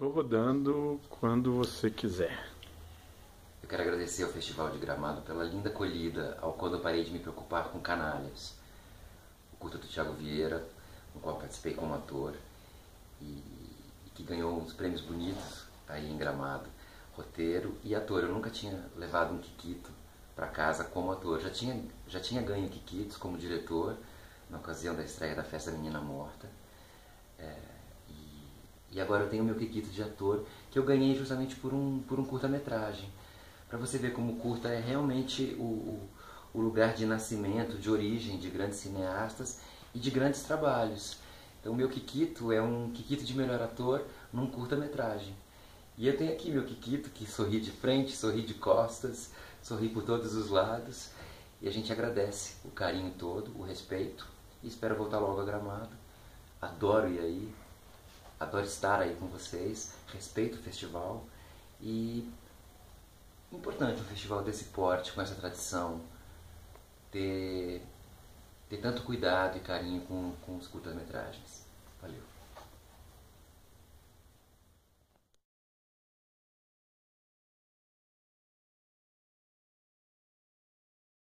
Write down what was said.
Tô rodando quando você quiser. Eu quero agradecer ao Festival de Gramado pela linda acolhida ao quando eu parei de me preocupar com canalhas. O curta do Thiago Vieira, no qual participei como ator e, e que ganhou uns prêmios bonitos aí em Gramado. Roteiro e ator. Eu nunca tinha levado um Kikito para casa como ator. Já tinha, já tinha ganho Kikitos como diretor na ocasião da estreia da Festa Menina Morta. É, e agora eu tenho meu Kikito de ator, que eu ganhei justamente por um, por um curta-metragem. Para você ver como curta é realmente o, o, o, lugar de nascimento, de origem de grandes cineastas e de grandes trabalhos. Então meu Kikito é um Kikito de melhor ator num curta-metragem. E eu tenho aqui meu Kikito que sorri de frente, sorri de costas, sorri por todos os lados. E a gente agradece o carinho todo, o respeito. E espero voltar logo a Gramado. Adoro ir aí, Adoro estar aí com vocês, respeito o festival e importante um festival desse porte, com essa tradição, ter, ter tanto cuidado e carinho com, com os curtas-metragens. Valeu.